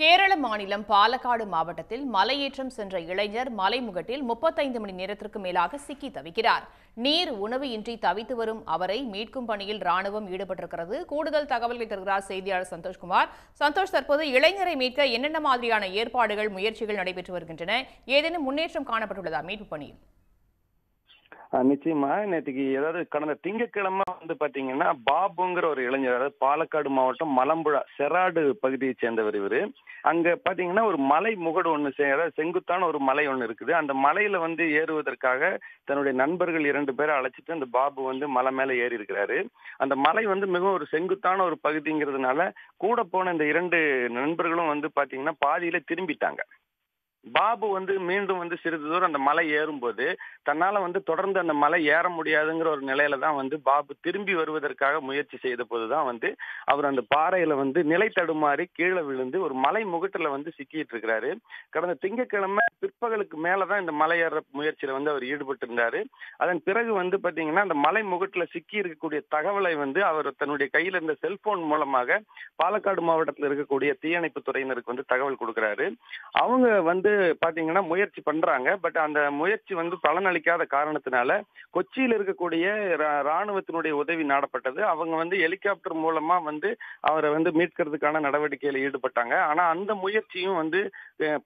கேரள மாநிலம் பாலக்காடு மாவட்டத்தில் மலையேற்றம் சென்ற இளைஞர் மலைமுகட்டில் முப்பத்தைந்து மணி நேரத்திற்கு மேலாக சிக்கி தவிக்கிறார். நீர் உணவு இன்றி தவித்து வரும் அவரை மீட்கும் பணியில் ராணுவம் ஈடுபட்டிருக்கிறது. கூடுதல் தகவல்களை தருகிறார் செய்தியாளர் சந்தோஷ்குமார். சந்தோஷ் தற்போது இளைஞரை மீட்க என்னென்ன மாதிரியான ஏற்பாடுகள் முயற்சிகள் நடைபெற்று வருகின்றன? ஏதேனும் முன்னேற்றம் காணப்பட்டுள்ளதா மீட்பு பணியில்? நிச்சயமா. நேற்றுக்கு ஏதாவது கடந்த திங்கட்கிழமை வந்து பாத்தீங்கன்னா பாபுங்கிற ஒரு இளைஞர் அதாவது பாலக்காடு மாவட்டம் மலம்புழா செராடு பகுதியை சேர்ந்தவர் இவரு. அங்க பாத்தீங்கன்னா ஒரு மலை முகடு ஒண்ணு அதாவது செங்குத்தான ஒரு மலை ஒண்ணு இருக்குது. அந்த மலையில வந்து ஏறுவதற்காக தன்னுடைய நண்பர்கள் இரண்டு பேரை அழைச்சிட்டு அந்த பாபு வந்து மலை மேல ஏறி இருக்கிறாரு. அந்த மலை வந்து மிகவும் ஒரு செங்குத்தான ஒரு பகுதிங்கிறதுனால கூட போன இந்த இரண்டு நண்பர்களும் வந்து பாத்தீங்கன்னா பாதியில திரும்பிட்டாங்க. பாபு வந்து மீண்டும் வந்து சிறிது தூரம் அந்த மலை ஏறும்போது தன்னால வந்து தொடர்ந்து அந்த மலை ஏற முடியாதுங்கிற ஒரு நிலையில தான் வந்து பாபு திரும்பி வருவதற்காக முயற்சி செய்த போதுதான் வந்து அவர் அந்த பாறையில வந்து நிலை தடுமாறி கீழே விழுந்து ஒரு மலை முகட்டுல வந்து சிக்கிட்டு இருக்கிறாரு. கடந்த திங்கட்கிழமை பிற்பகலுக்கு மேலதான் இந்த மலை ஏற முயற்சியில வந்து அவர் ஈடுபட்டு இருந்தாரு அதன் பிறகு வந்து பாத்தீங்கன்னா அந்த மலை முகட்டுல சிக்கி இருக்கக்கூடிய தகவலை வந்து அவர் தன்னுடைய கையில இருந்த செல்போன் மூலமாக பாலக்காடு மாவட்டத்தில் இருக்கக்கூடிய தீயணைப்பு துறையினருக்கு வந்து தகவல் கொடுக்கிறாரு. அவங்க வந்து வந்து பாத்தீங்கன்னா முயற்சி பண்றாங்க. பட் அந்த முயற்சி வந்து பலனளிக்காத காரணத்தினால கொச்சியில் இருக்கக்கூடிய ராணுவத்தினுடைய உதவி நாடப்பட்டது. அவங்க வந்து ஹெலிகாப்டர் மூலமா வந்து அவரை வந்து மீட்கிறதுக்கான நடவடிக்கையில ஈடுபட்டாங்க. ஆனா அந்த முயற்சியும் வந்து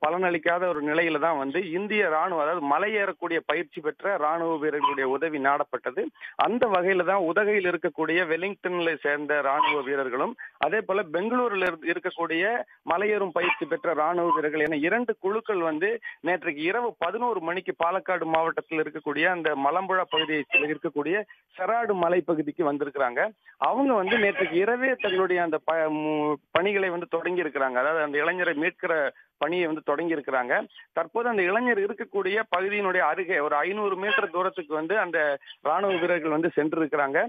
பலனளிக்காத ஒரு நிலையில தான் வந்து இந்திய ராணுவம் அதாவது மலையேறக்கூடிய பயிற்சி பெற்ற ராணுவ வீரர்களுடைய உதவி நாடப்பட்டது. அந்த வகையில தான் உதகையில் இருக்கக்கூடிய வெலிங்டன்ல சேர்ந்த ராணுவ வீரர்களும் அதே போல பெங்களூருல இருக்கக்கூடிய மலையேறும் பயிற்சி பெற்ற ராணுவ வீரர்கள் என இரண்டு குழுக்கள் மக்கள் வந்து நேற்றைக்கு இரவு பதினோரு மணிக்கு பாலக்காடு மாவட்டத்தில் இருக்கக்கூடிய அந்த மலம்புழா பகுதியில் இருக்கக்கூடிய செராடு மலை பகுதிக்கு வந்திருக்கிறாங்க. அவங்க வந்து நேற்றுக்கு இரவே தங்களுடைய அந்த பணிகளை வந்து தொடங்கி இருக்கிறாங்க. அதாவது அந்த இளைஞரை மீட்கிற பணியை வந்து தொடங்கி இருக்கிறாங்க. தற்போது அந்த இளைஞர் இருக்கக்கூடிய பகுதியினுடைய அருகே ஒரு ஐநூறு மீட்டர் தூரத்துக்கு வந்து அந்த ராணுவ வீரர்கள் வந்து சென்று இருக்கிறாங்க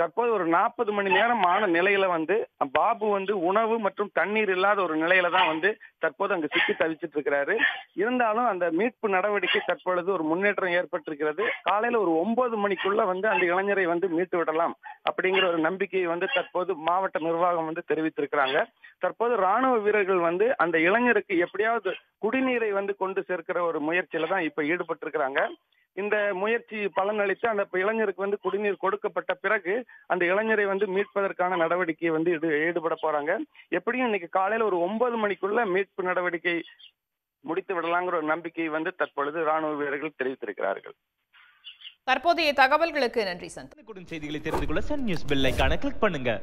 தற்போது ஒரு நாற்பது மணி நேரம் ஆன நிலையில வந்து பாபு வந்து உணவு மற்றும் தண்ணீர் இல்லாத ஒரு நிலையில தான் வந்து தற்போது அங்க சிக்கி தவிச்சிட்டு இருக்கிறாரு இருந்தாலும் அந்த மீட்பு நடவடிக்கை தற்பொழுது ஒரு முன்னேற்றம் ஏற்பட்டிருக்கிறது. காலையில ஒரு ஒன்பது மணிக்குள்ள வந்து அந்த இளைஞரை வந்து மீட்டு விடலாம் அப்படிங்கிற ஒரு நம்பிக்கையை வந்து தற்போது மாவட்ட நிர்வாகம் வந்து தெரிவித்திருக்கிறாங்க. தற்போது ராணுவ வீரர்கள் வந்து அந்த இளைஞருக்கு எப்படியாவது குடிநீரை வந்து கொண்டு சேர்க்கிற ஒரு முயற்சியில தான் இப்ப ஈடுபட்டு இருக்கிறாங்க இந்த முயற்சி பலனளித்து அந்த இளைஞருக்கு வந்து குடிநீர் கொடுக்கப்பட்ட பிறகு அந்த இளைஞரை வந்து மீட்பதற்கான நடவடிக்கையை வந்து ஈடு- ஈடுபட போறாங்க. எப்படியும் இன்னைக்கு காலையில ஒரு ஒன்பது மணிக்குள்ள மீட்பு நடவடிக்கை முடித்து விடலாங்கிற ஒரு நம்பிக்கையை வந்து தற்பொழுது ராணுவ வீரர்கள் தெரிவித்திருக்கிறார்கள். தற்போதைய தகவல்களுக்கு நன்றி உடனுக்குடன் செய்திகளை தெரிந்து கொள்ள சன் நியூஸ் பெல் ஐகானை கிளிக் பண்ணுங்க.